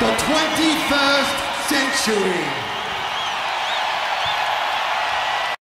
the 21st century.